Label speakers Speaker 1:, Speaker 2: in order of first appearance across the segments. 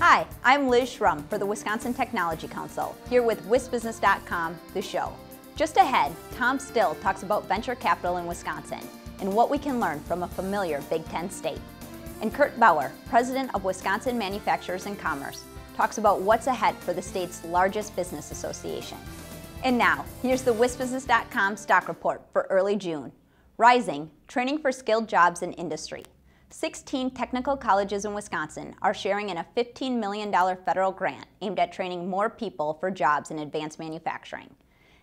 Speaker 1: Hi, I'm Liz Schrum for the Wisconsin Technology Council, here with WisBusiness.com, the show. Just ahead, Tom Still talks about venture capital in Wisconsin and what we can learn from a familiar Big Ten state. And Kurt Bauer, president of Wisconsin Manufacturers and Commerce, talks about what's ahead for the state's largest business association. And now, here's the WisBusiness.com stock report for early June. Rising, training for skilled jobs in industry. 16 technical colleges in Wisconsin are sharing in a $15 million federal grant aimed at training more people for jobs in advanced manufacturing.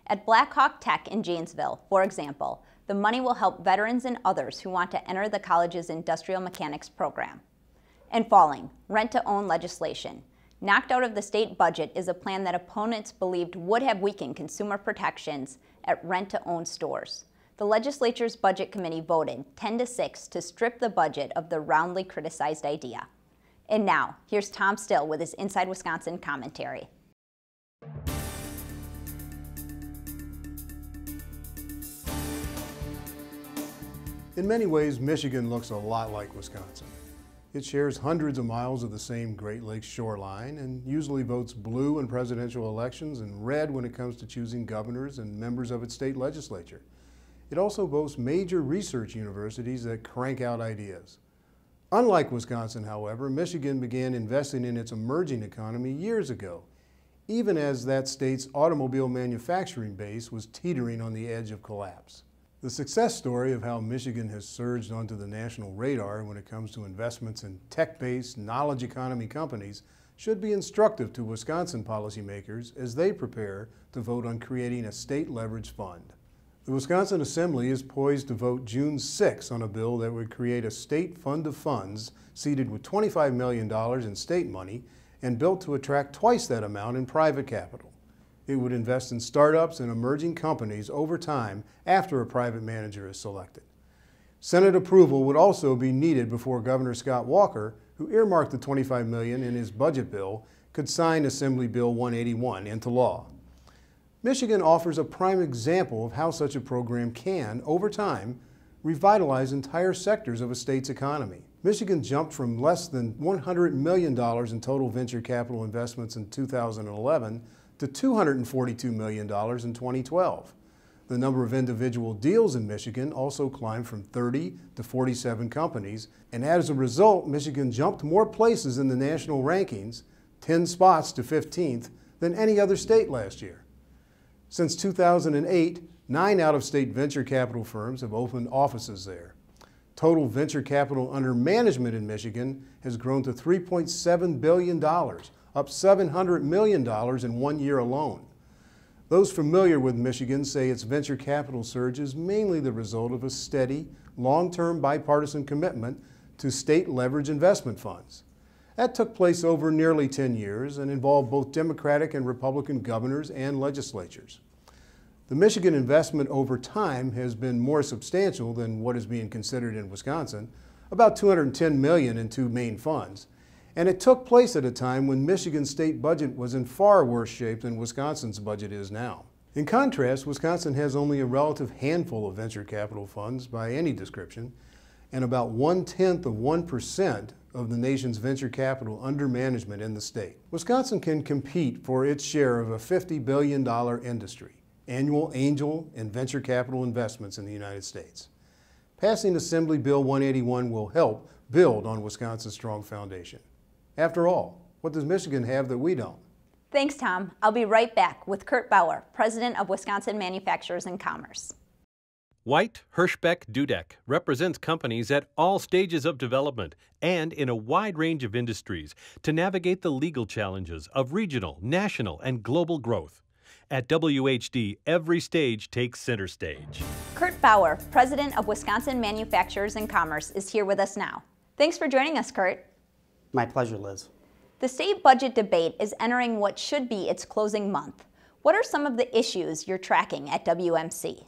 Speaker 1: At Blackhawk Tech in Janesville, for example, the money will help veterans and others who want to enter the college's industrial mechanics program. And falling, rent-to-own legislation. Knocked out of the state budget is a plan that opponents believed would have weakened consumer protections at rent-to-own stores the legislature's budget committee voted 10 to 6 to strip the budget of the roundly criticized idea. And now, here's Tom Still with his Inside Wisconsin commentary.
Speaker 2: In many ways, Michigan looks a lot like Wisconsin. It shares hundreds of miles of the same Great Lakes shoreline and usually votes blue in presidential elections and red when it comes to choosing governors and members of its state legislature. It also boasts major research universities that crank out ideas. Unlike Wisconsin, however, Michigan began investing in its emerging economy years ago, even as that state's automobile manufacturing base was teetering on the edge of collapse. The success story of how Michigan has surged onto the national radar when it comes to investments in tech-based knowledge economy companies should be instructive to Wisconsin policymakers as they prepare to vote on creating a state leverage fund. The Wisconsin Assembly is poised to vote June 6 on a bill that would create a state fund of funds seeded with $25 million in state money and built to attract twice that amount in private capital. It would invest in startups and emerging companies over time after a private manager is selected. Senate approval would also be needed before Governor Scott Walker, who earmarked the 25 million in his budget bill, could sign Assembly Bill 181 into law. Michigan offers a prime example of how such a program can, over time, revitalize entire sectors of a state's economy. Michigan jumped from less than $100 million in total venture capital investments in 2011 to $242 million in 2012. The number of individual deals in Michigan also climbed from 30 to 47 companies, and as a result, Michigan jumped more places in the national rankings, 10 spots to 15th, than any other state last year. Since 2008, nine out-of-state venture capital firms have opened offices there. Total venture capital under management in Michigan has grown to $3.7 billion, up $700 million in one year alone. Those familiar with Michigan say its venture capital surge is mainly the result of a steady, long-term bipartisan commitment to state leverage investment funds. That took place over nearly 10 years and involved both Democratic and Republican governors and legislatures. The Michigan investment over time has been more substantial than what is being considered in Wisconsin, about 210 million in two main funds. And it took place at a time when Michigan's state budget was in far worse shape than Wisconsin's budget is now. In contrast, Wisconsin has only a relative handful of venture capital funds by any description, and about one-tenth of 1% of the nation's venture capital under management in the state. Wisconsin can compete for its share of a $50 billion industry, annual angel and venture capital investments in the United States. Passing Assembly Bill 181 will help build on Wisconsin's strong foundation. After all, what does Michigan have that we don't?
Speaker 1: Thanks, Tom. I'll be right back with Kurt Bauer, President of Wisconsin Manufacturers and Commerce.
Speaker 3: Whyte Hirschboeck Dudek represents companies at all stages of development and in a wide range of industries to navigate the legal challenges of regional, national, and global growth. At WHD, every stage takes center stage.
Speaker 1: Kurt Bauer, President of Wisconsin Manufacturers and Commerce, is here with us now. Thanks for joining us, Kurt.
Speaker 4: My pleasure, Liz.
Speaker 1: The state budget debate is entering what should be its closing month. What are some of the issues you're tracking at WMC?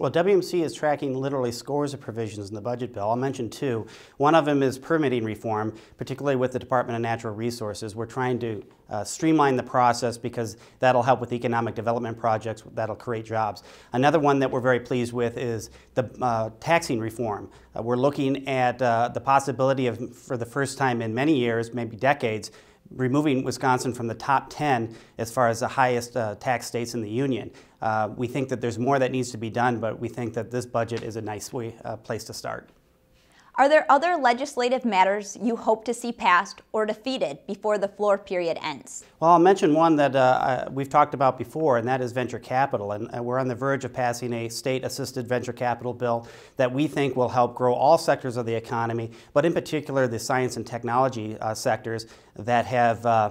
Speaker 4: Well, WMC is tracking literally scores of provisions in the budget bill. I'll mention two. One of them is permitting reform, particularly with the Department of Natural Resources. We're trying to uh, streamline the process because that'll help with economic development projects that'll create jobs. Another one that we're very pleased with is the uh, taxing reform. Uh, we're looking at uh, the possibility of, for the first time in many years, maybe decades, removing Wisconsin from the top 10 as far as the highest uh, tax states in the union. Uh, we think that there's more that needs to be done, but we think that this budget is a nice way, uh, place to start.
Speaker 1: Are there other legislative matters you hope to see passed or defeated before the floor period ends?
Speaker 4: Well, I'll mention one that uh, we've talked about before, and that is venture capital. And we're on the verge of passing a state assisted venture capital bill that we think will help grow all sectors of the economy, but in particular the science and technology uh, sectors that have uh,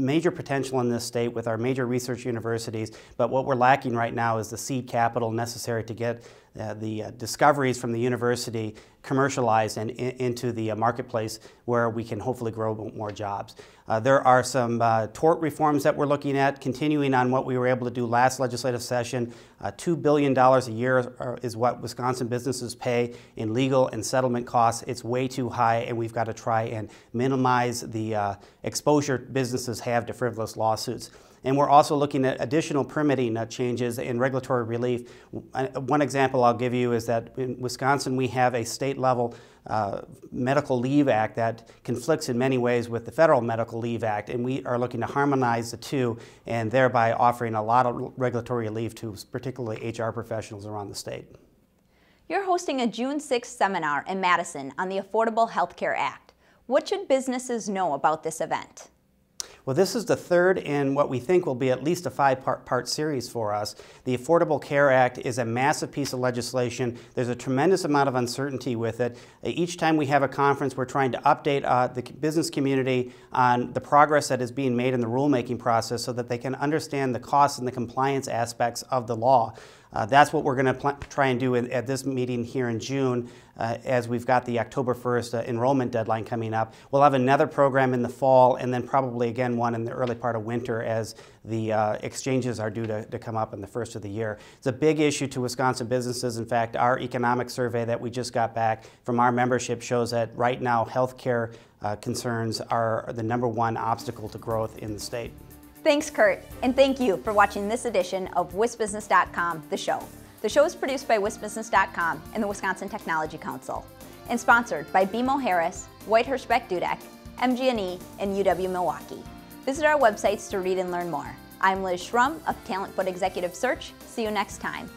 Speaker 4: major potential in this state with our major research universities, but what we're lacking right now is the seed capital necessary to get uh, the uh, discoveries from the university commercialized and in, into the uh, marketplace where we can hopefully grow more jobs. Uh, there are some uh, tort reforms that we're looking at, continuing on what we were able to do last legislative session. Uh, $2 billion a year is what Wisconsin businesses pay in legal and settlement costs. It's way too high, and we've got to try and minimize the exposure businesses have to frivolous lawsuits. And we're also looking at additional permitting uh, changes and regulatory relief. Uh, one example I'll give you is that in Wisconsin we have a state level uh, Medical Leave Act that conflicts in many ways with the Federal Medical Leave Act, and we are looking to harmonize the two and thereby offering a lot of regulatory relief to particularly HR professionals around the state.
Speaker 1: You're hosting a June 6th seminar in Madison on the Affordable Health Care Act. What should businesses know about this event?
Speaker 4: Well, this is the third in what we think will be at least a five part, part series for us. The Affordable Care Act is a massive piece of legislation. There's a tremendous amount of uncertainty with it. Each time we have a conference, we're trying to update uh, the business community on the progress that is being made in the rulemaking process so that they can understand the costs and the compliance aspects of the law. Uh, that's what we're going to try and do at this meeting here in June uh, as we've got the October 1st uh, enrollment deadline coming up. We'll have another program in the fall and then probably again one in the early part of winter as the uh, exchanges are due to, to come up in the first of the year. It's a big issue to Wisconsin businesses. In fact, our economic survey that we just got back from our membership shows that right now healthcare uh, concerns are the number one obstacle to growth in the state.
Speaker 1: Thanks, Kurt, and thank you for watching this edition of WisBusiness.com, the show. The show is produced by WisBusiness.com and the Wisconsin Technology Council, and sponsored by BMO Harris, Whyte Hirschboeck Dudek, MG&E, and UW Milwaukee. Visit our websites to read and learn more. I'm Liz Schrum of Talent Foot Executive Search. See you next time.